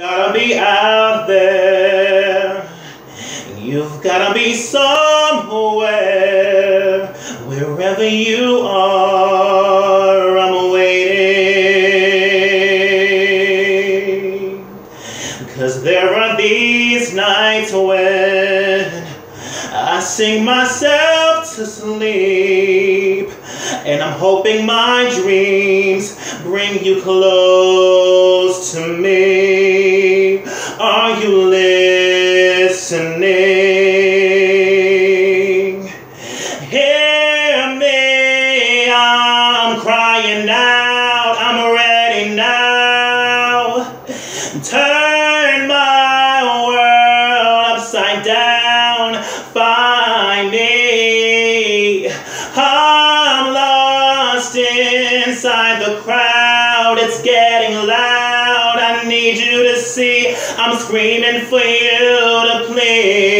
Gotta be out there. You've gotta be somewhere. Wherever you are, I'm waiting. Cause there are these nights when I sing myself to sleep. And I'm hoping my dreams bring you close to me. Are you listening? Hear me, I'm crying out, I'm ready now. Turn my world upside down, find me. I'm lost inside the crowd, it's getting loud. I need you to see, I'm screaming for you to please.